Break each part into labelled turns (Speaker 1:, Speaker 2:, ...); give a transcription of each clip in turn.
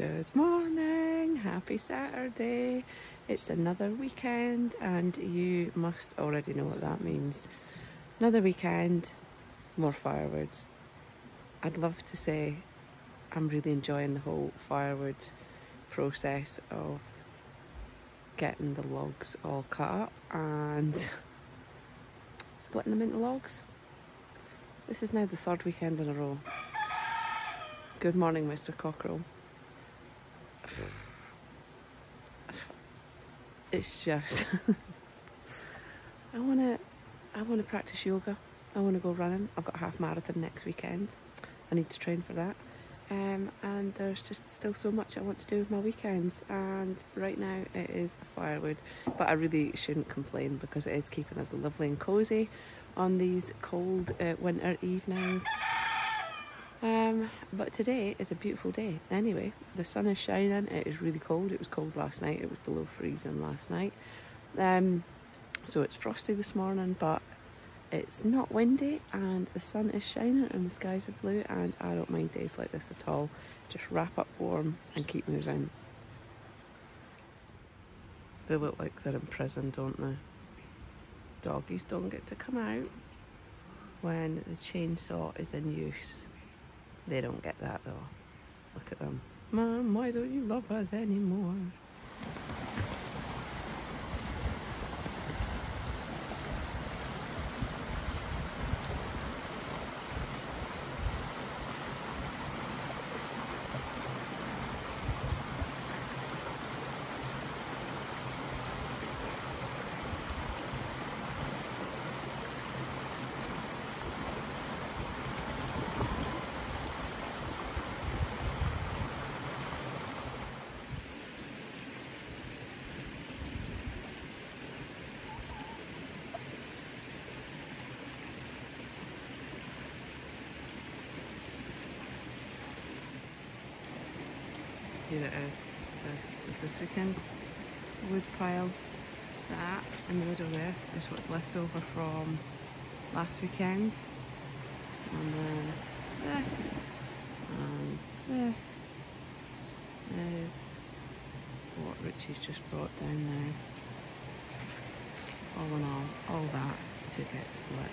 Speaker 1: Good morning, happy Saturday. It's another weekend, and you must already know what that means. Another weekend, more firewood. I'd love to say I'm really enjoying the whole firewood process of getting the logs all cut up and splitting them into logs. This is now the third weekend in a row. Good morning, Mr. Cockerel. it's just I wanna I wanna practice yoga. I wanna go running. I've got a half marathon next weekend. I need to train for that. Um, and there's just still so much I want to do with my weekends and right now it is firewood but I really shouldn't complain because it is keeping us lovely and cosy on these cold uh, winter evenings but today is a beautiful day. Anyway, the sun is shining. It is really cold. It was cold last night. It was below freezing last night. Um, so it's frosty this morning, but it's not windy and the sun is shining and the skies are blue and I don't mind days like this at all. Just wrap up warm and keep moving. They look like they're in prison, don't they? Doggies don't get to come out when the chainsaw is in use. They don't get that though. Look at them. Mom, why don't you love us anymore? Here it is. This is this weekend's wood pile. That in the middle there is what's left over from last weekend. And then this and this is what Richie's just brought down there. All in all, all that to get split.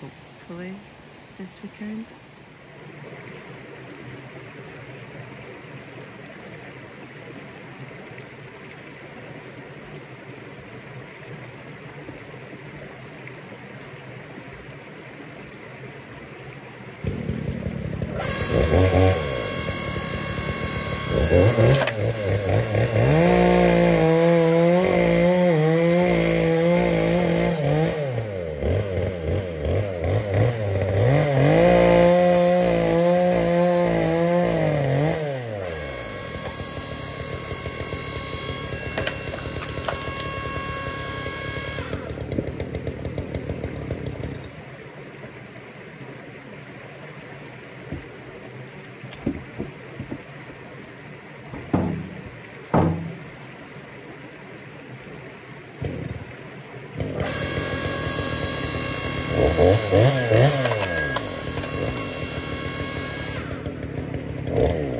Speaker 1: Hopefully this weekend. Oh.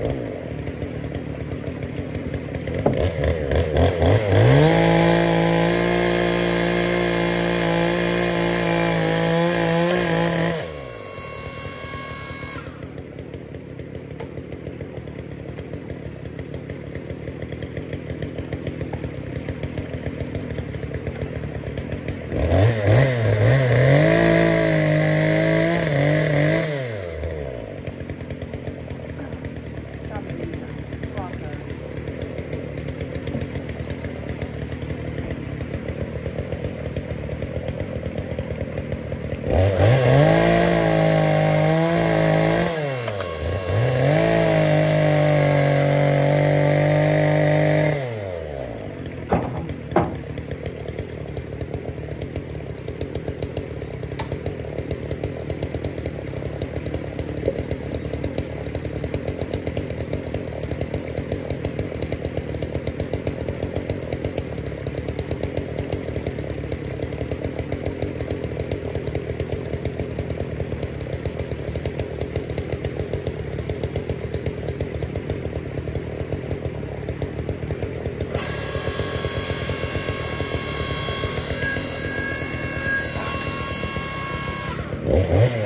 Speaker 1: Uhum.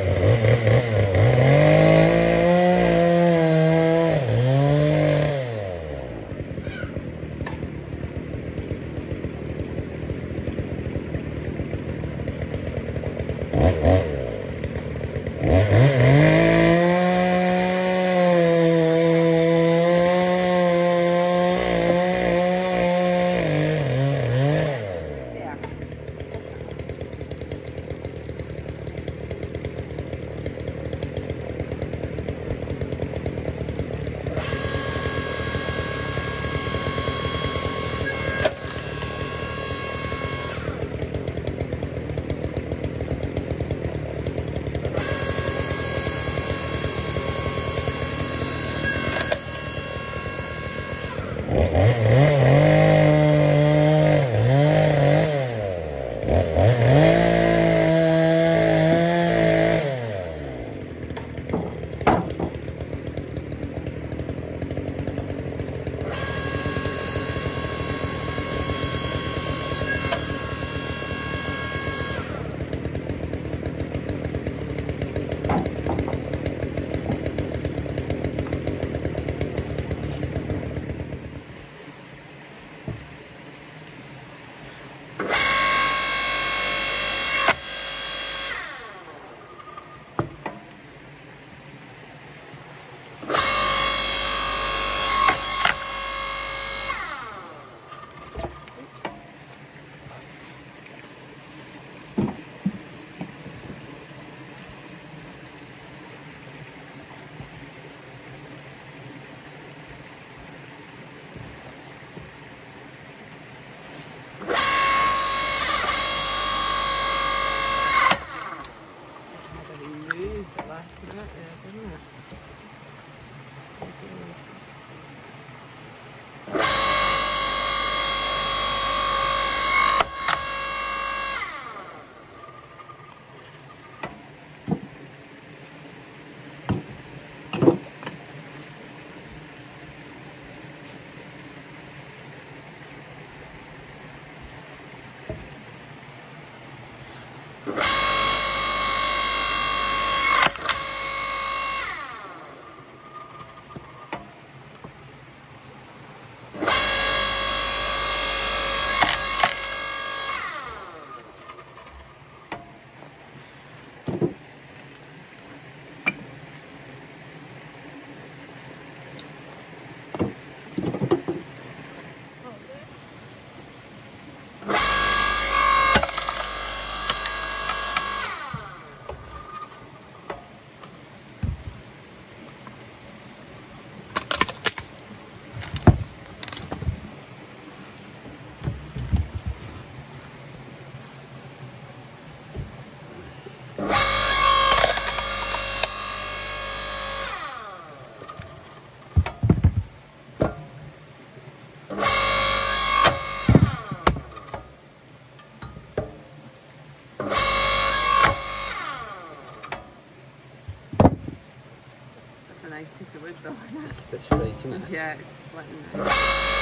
Speaker 1: Though.
Speaker 2: It's a bit straight, isn't it?
Speaker 1: yeah, it's splitting nice.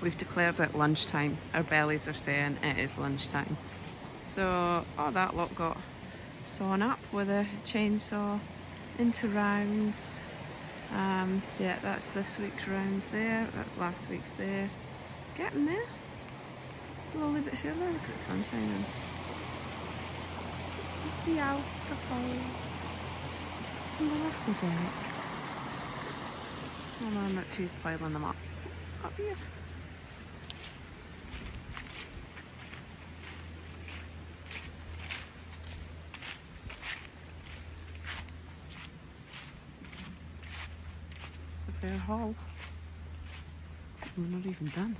Speaker 1: We've declared it lunchtime. Our bellies are saying it is lunchtime. So, oh, that lot got sawn up with a chainsaw into rounds. Um, yeah, that's this week's rounds there. That's last week's there. Getting there. Slowly but surely. Look at the sun shining. At it. Oh no, not she's piling them up. Up here. Fair haul. We're not even done.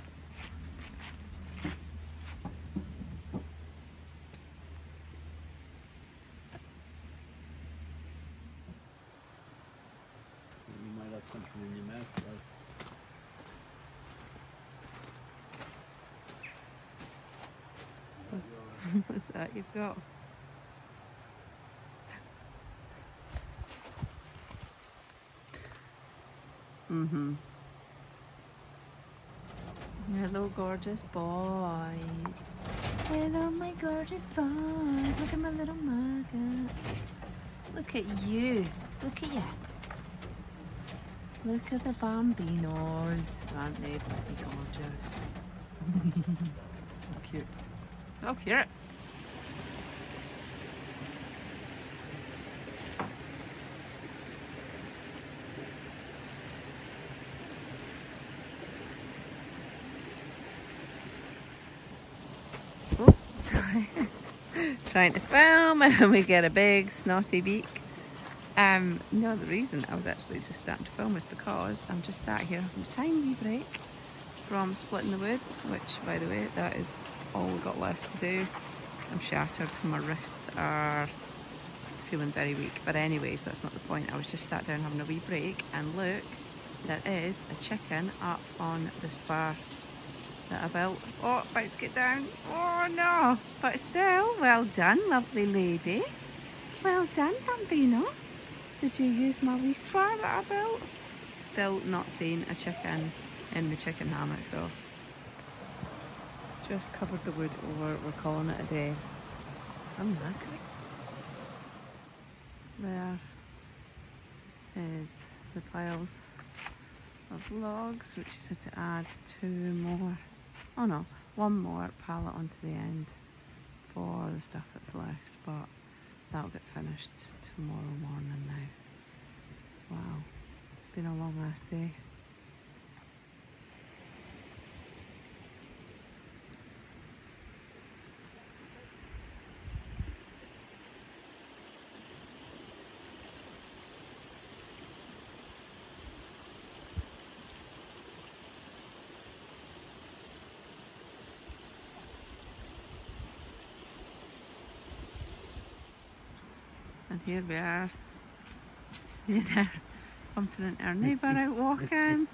Speaker 2: You might have something in your mouth, guys.
Speaker 1: What's that you've got? Mm-hmm. Hello, gorgeous boys. Hello, my gorgeous boys. Look at my little mugger. Look at you. Look at you. Look at the bambinos. Aren't they bloody gorgeous? so cute. So cute. Oh, sorry. Trying to film and we get a big snotty beak. Um, no, the reason I was actually just starting to film is because I'm just sat here having a tiny break from splitting the wood, which, by the way, that is all we've got left to do. I'm shattered, my wrists are feeling very weak. But anyways, that's not the point. I was just sat down having a wee break and look, there is a chicken up on the spar that built. Oh, about to get down. Oh no, but still, well done, lovely lady. Well done, Bambino. Did you use my wee spar that I built? Still not seen a chicken in the chicken hammock though. Just covered the wood over, we're calling it a day. I'm knackered. There is the piles of logs, which is to add two more, oh no, one more pallet onto the end for the stuff that's left, but that'll get finished tomorrow morning now. Wow, it's been a long last day. Here we are, seeing our confident our neighbour out walking.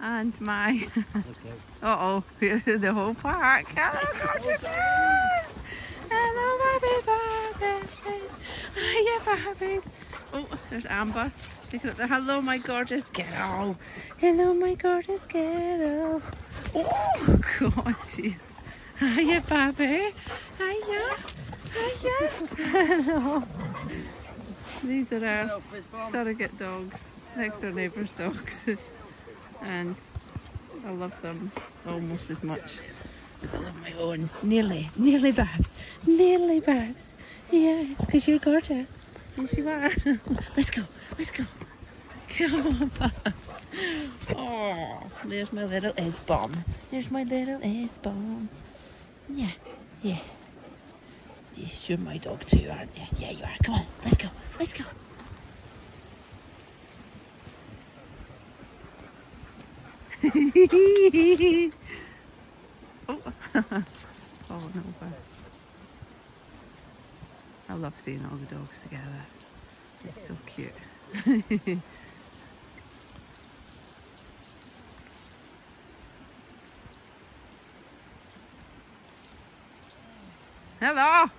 Speaker 1: and my,
Speaker 2: Okay.
Speaker 1: uh oh, the whole park. Hello, gorgeous! Hello, baby Barbies! Hiya, Barbies! Oh, there's Amber. Hello, my gorgeous girl. Hello, my gorgeous girl. Oh, God. Hiya, Barbie. Hiya. Hello. These are our surrogate dogs, next door neighbours' dogs. and I love them almost as much as I love my own. Nearly, nearly Babs. Nearly Babs. Yes, because you're gorgeous. Yes, you are. let's go, let's go. Come on, Babs. Oh, there's my little S bomb. There's my little S bomb. Yeah, yes. Yes, you're my dog too, aren't you? Yeah, you are. Come on, let's go, let's go. oh. oh no, I love seeing all the dogs together. It's so cute. Hello.